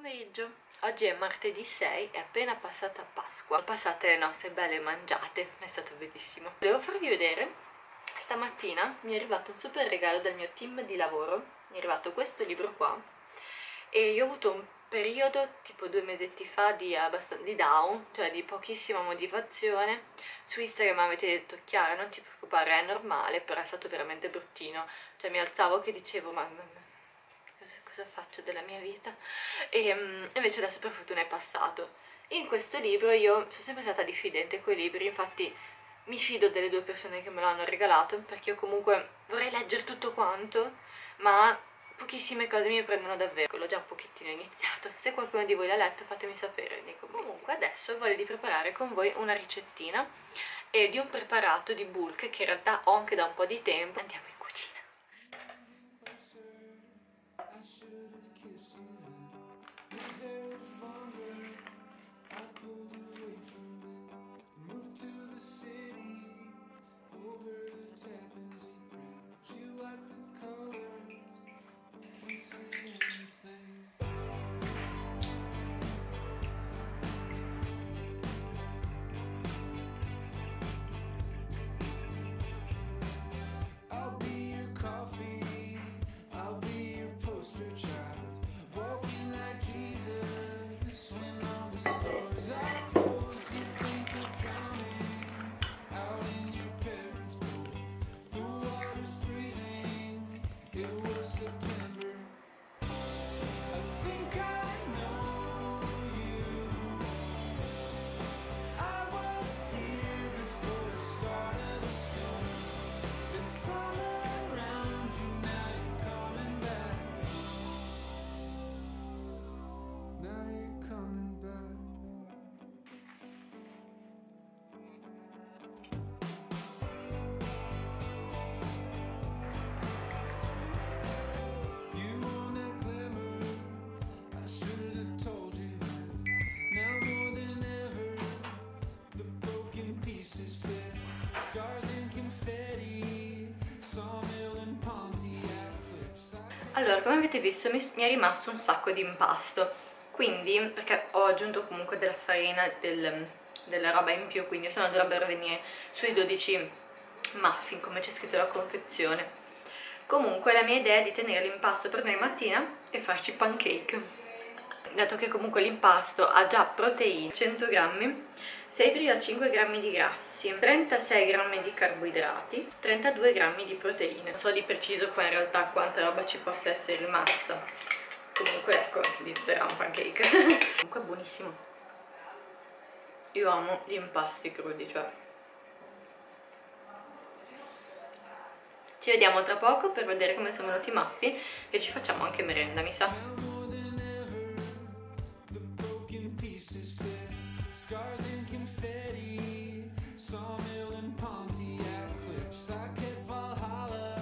pomeriggio, oggi è martedì 6, è appena passata Pasqua, passate le nostre belle mangiate, è stato bellissimo. Volevo farvi vedere, stamattina mi è arrivato un super regalo dal mio team di lavoro, mi è arrivato questo libro qua e io ho avuto un periodo tipo due mesetti fa di, di down, cioè di pochissima motivazione, su Instagram avete detto Chiara non ti preoccupare è normale, però è stato veramente bruttino, cioè mi alzavo che dicevo ma cosa faccio della mia vita. E um, invece adesso per fortuna è passato. In questo libro io sono sempre stata diffidente con i libri infatti mi fido delle due persone che me l'hanno regalato perché io comunque vorrei leggere tutto quanto ma pochissime cose mi prendono davvero. L'ho già un pochettino iniziato. Se qualcuno di voi l'ha letto fatemi sapere nei commenti. Comunque adesso voglio di preparare con voi una ricettina e di un preparato di bulk che in realtà ho anche da un po' di tempo. Andiamo in hold me Allora, come avete visto mi, mi, è rimasto un sacco di impasto, quindi, perché ho aggiunto comunque della farina, del, della roba in più, quindi se no dovrebbero venire sui 12 muffin, come c'è scritto la confezione. Comunque la mia idea è di tenere l'impasto per domani mattina e farci pancake. Dato che comunque l'impasto ha già proteine, 100 grammi, 6,5 g di grassi, 36 g di carboidrati, 32 g di proteine. Non so di preciso qua in realtà quanta roba ci possa essere rimasta. Comunque ecco, diventerà un pancake. Comunque è buonissimo. Io amo gli impasti crudi, cioè Ci vediamo tra poco per vedere come sono venuti i maffi e ci facciamo anche merenda, mi sa. Scars and confetti, sawmill and Pontiac clips. I kept Valhalla.